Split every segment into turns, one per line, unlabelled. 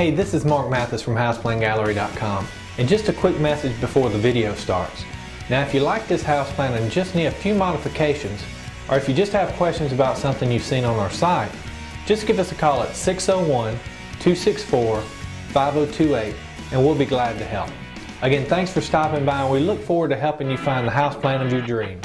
Hey, this is Mark Mathis from HousePlanGallery.com and just a quick message before the video starts. Now if you like this house plan and just need a few modifications, or if you just have questions about something you've seen on our site, just give us a call at 601-264-5028 and we'll be glad to help. Again, thanks for stopping by and we look forward to helping you find the house plan of your dreams.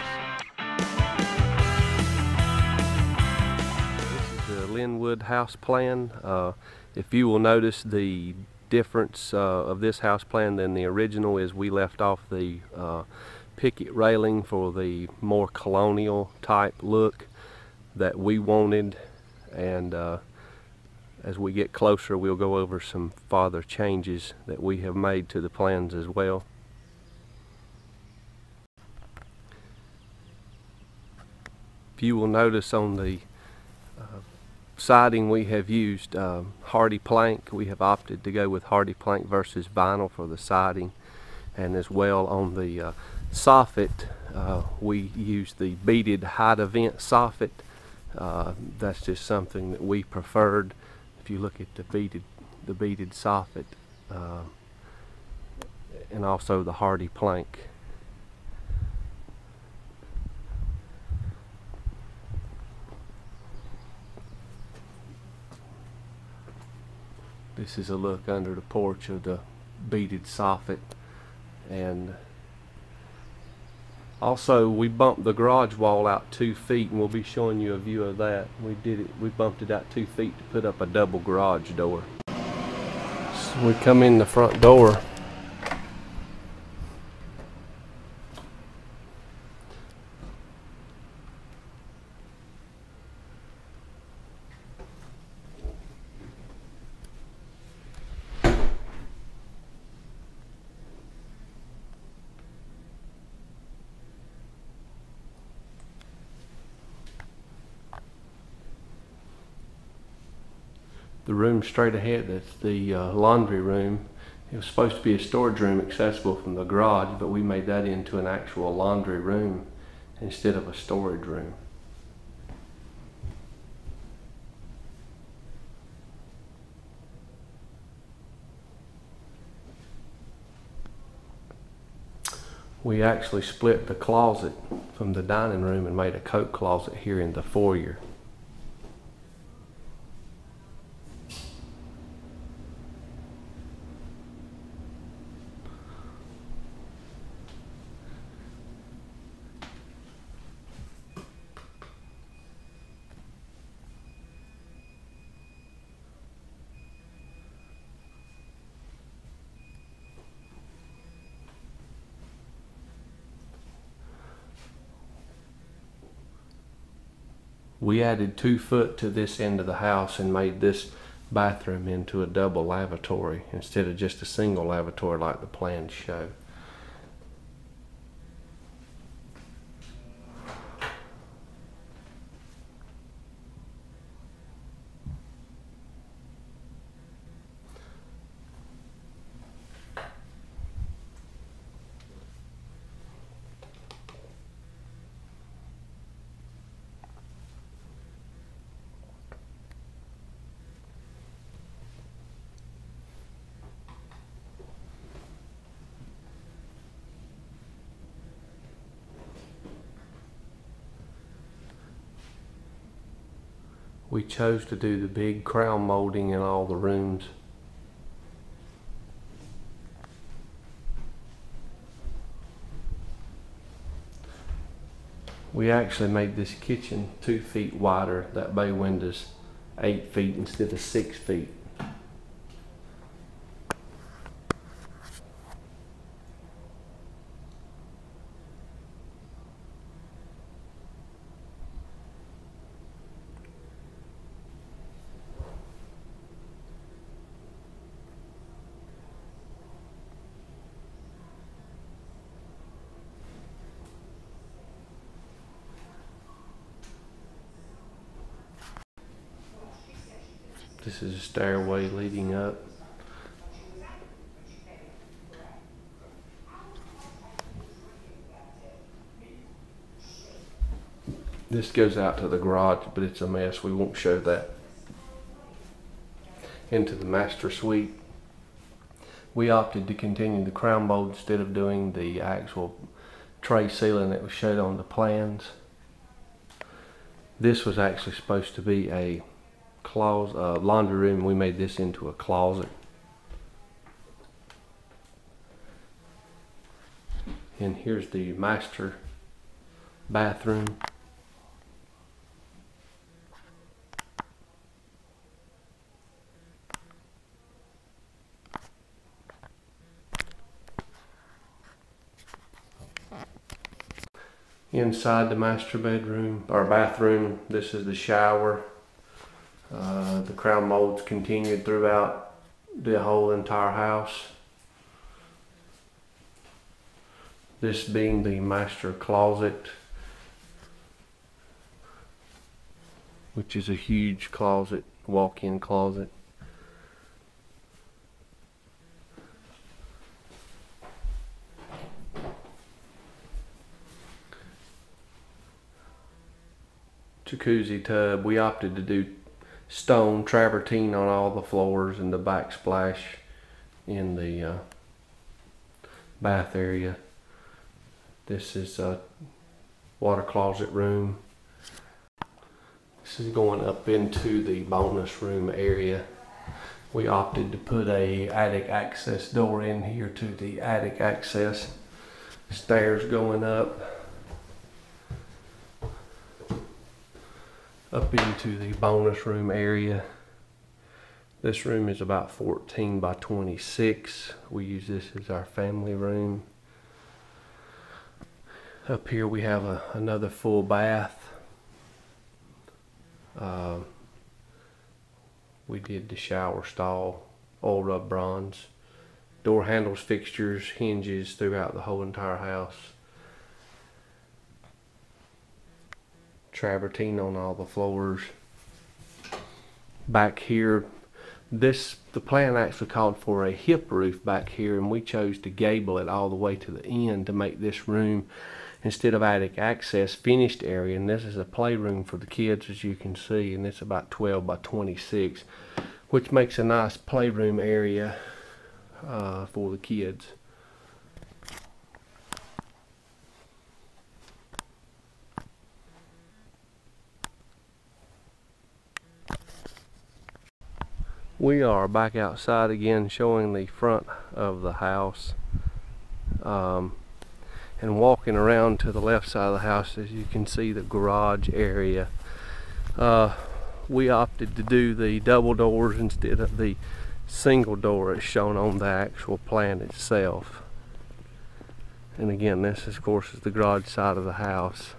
This is the Lynnwood house plan. Uh, if you will notice the difference uh, of this house plan than the original is we left off the uh, picket railing for the more colonial type look that we wanted and uh, as we get closer we'll go over some farther changes that we have made to the plans as well. If you will notice on the siding we have used um, HardiePlank. We have opted to go with HardiePlank versus vinyl for the siding and as well on the uh, soffit uh, we use the beaded height event soffit. Uh, that's just something that we preferred. If you look at the beaded the beaded soffit uh, and also the HardiePlank. This is a look under the porch of the beaded soffit and also we bumped the garage wall out two feet and we'll be showing you a view of that. We did it, we bumped it out two feet to put up a double garage door. So we come in the front door the room straight ahead that's the uh, laundry room. It was supposed to be a storage room accessible from the garage but we made that into an actual laundry room instead of a storage room. We actually split the closet from the dining room and made a coat closet here in the foyer we added two foot to this end of the house and made this bathroom into a double lavatory instead of just a single lavatory like the plans show. We chose to do the big crown molding in all the rooms. We actually made this kitchen two feet wider, that bay window's eight feet instead of six feet. This is a stairway leading up. This goes out to the garage, but it's a mess. We won't show that. into the master suite. We opted to continue the crown mold instead of doing the actual tray ceiling that was showed on the plans. This was actually supposed to be a closet, uh, laundry room. We made this into a closet. And here's the master bathroom. Inside the master bedroom or bathroom, this is the shower. Uh, the crown molds continued throughout the whole entire house. This being the master closet, which is a huge closet, walk-in closet. Jacuzzi tub. We opted to do stone travertine on all the floors and the backsplash in the uh, bath area. This is a water closet room. This is going up into the bonus room area. We opted to put a attic access door in here to the attic access. Stairs going up. Up into the bonus room area. This room is about 14 by 26. We use this as our family room. Up here we have a, another full bath. Uh, we did the shower stall, oil rub bronze, door handles, fixtures, hinges throughout the whole entire house. Travertine on all the floors. Back here, this the plan actually called for a hip roof back here, and we chose to gable it all the way to the end to make this room instead of attic access finished area and this is a playroom for the kids as you can see and it's about 12 by 26 which makes a nice playroom area uh, for the kids we are back outside again showing the front of the house um, and walking around to the left side of the house as you can see the garage area. Uh, we opted to do the double doors instead of the single door. As shown on the actual plan itself. And again this of course is the garage side of the house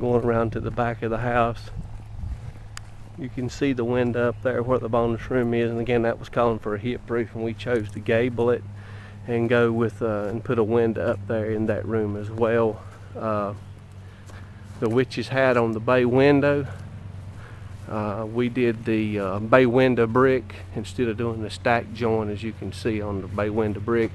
going around to the back of the house. You can see the window up there where the bonus room is and again that was calling for a hip roof and we chose to gable it and go with uh, and put a window up there in that room as well. Uh, the witch's hat on the bay window uh, we did the uh, bay window brick instead of doing the stack joint as you can see on the bay window brick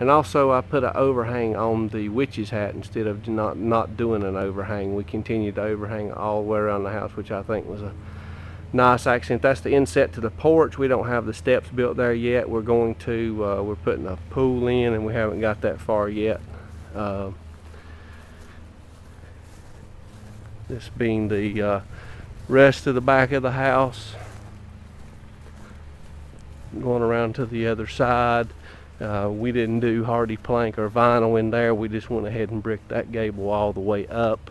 and also I put an overhang on the witch's hat instead of not not doing an overhang. We continued to overhang all the way around the house which I think was a nice accent. That's the inset to the porch. We don't have the steps built there yet. We're going to uh, we're putting a pool in and we haven't got that far yet. Uh, this being the uh, rest of the back of the house. Going around to the other side uh, we didn't do HardiePlank or vinyl in there. We just went ahead and bricked that gable all the way up.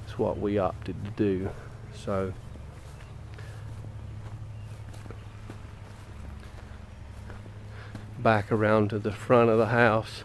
That's what we opted to do. So back around to the front of the house